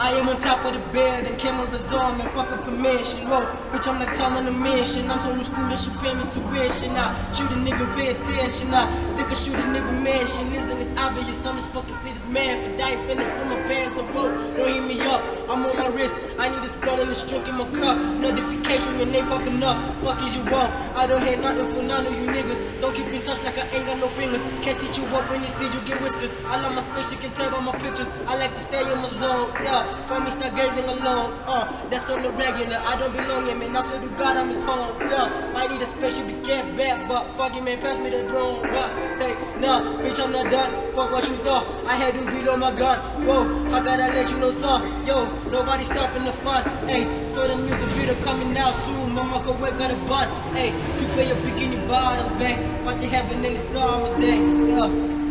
I am on top of the bed and cameras on me, fuck the permission. Whoa, bitch, I'm not telling the mission. I'm so new school that she pay me tuition. I shoot a nigga, pay attention. I think I shoot a nigga mansion. Isn't it obvious? I'm just fucking see this man for ain't finna put wrist. I need a spot and stroke in my cup. Notification, your name popping up. Fuck is you want? I don't hear nothing for none of you niggas. Don't keep in touch like I ain't got no fingers. Can't teach you up when you see you get whiskers. I love my space, you can tell by my pictures. I like to stay in my zone. Yeah, for me, start gazing alone. Uh, that's on the regular. I don't belong here, man. I swear to God, I'm his home. Yeah, I need a spaceship to get back, but fuck it, man. Pass me the drone. Yeah, hey, nah, bitch, I'm not done. Fuck what you thought. I had to reload my gun. Whoa, I gotta let you know something. Yo, nobody stopping the fun. Hey, so the music video coming out soon. My microwave got a bun. Hey, prepare your bikini bottles, babe. About to have an early summer's day. Yeah.